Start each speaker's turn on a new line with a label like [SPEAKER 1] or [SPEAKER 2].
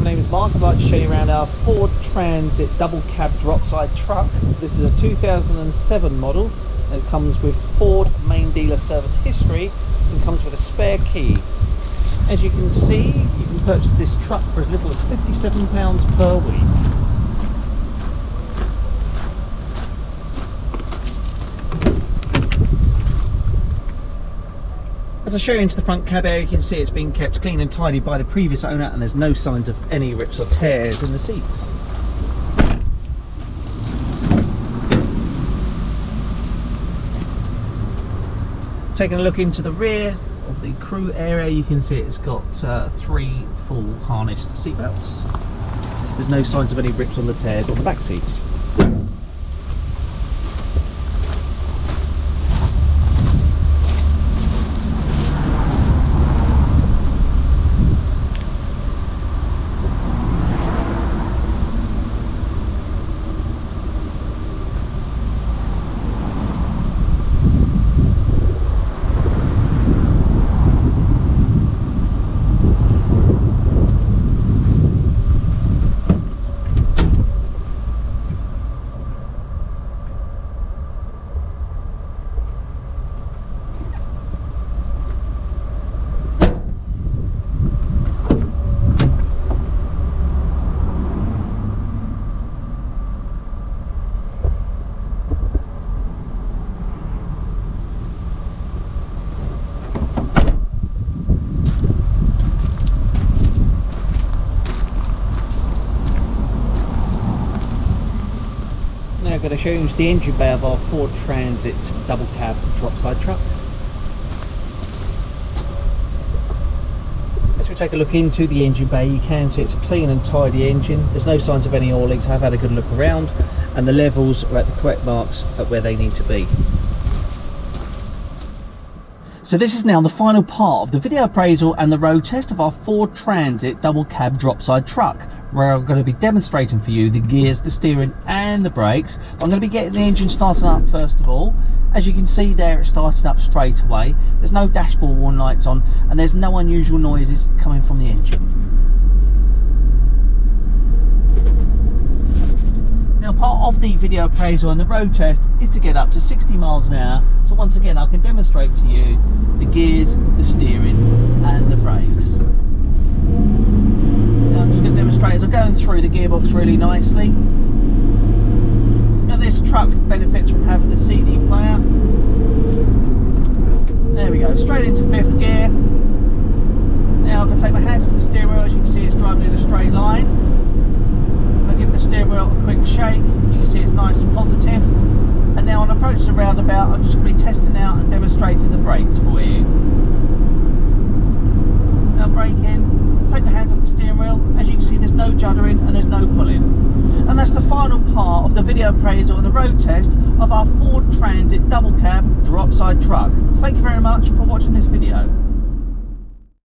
[SPEAKER 1] my name is Mark. I'd like to show you around our Ford Transit double cab drop side truck. This is a 2007 model and it comes with Ford main dealer service history and comes with a spare key. As you can see, you can purchase this truck for as little as £57 per week. As I show you into the front cab area, you can see it's been kept clean and tidy by the previous owner and there's no signs of any rips or tears in the seats. Taking a look into the rear of the crew area, you can see it's got uh, three full harnessed seatbelts. There's no signs of any rips on the tears on the back seats. Now I'm going to show you the engine bay of our Ford Transit double cab drop side truck. As we take a look into the engine bay you can see it's a clean and tidy engine. There's no signs of any oil leaks. I've had a good look around and the levels are at the correct marks at where they need to be. So this is now the final part of the video appraisal and the road test of our Ford Transit double cab drop side truck where I'm going to be demonstrating for you the gears, the steering and the brakes. I'm going to be getting the engine started up first of all. As you can see there it started up straight away. There's no dashboard warning lights on and there's no unusual noises coming from the engine. Now part of the video appraisal and the road test is to get up to 60 miles an hour. So once again I can demonstrate to you the gears, the steering and the brakes. Now I'm just going to demonstrate as I'm going through the gearbox really nicely. Now this truck benefits from having the CD player. There we go, straight into fifth gear. Now if I take my hands off the steering wheel, as you can see it's driving in a straight line. If I give the steering wheel a quick shake, you can see it's nice and positive. And now on approach the roundabout, I'm just going to be testing out and demonstrating the brakes for you. So now brake in, take the hands off the steering wheel. As you can see, no juddering and there's no pulling. And that's the final part of the video appraisal and the road test of our Ford Transit double cab drop side truck. Thank you very much for watching this video.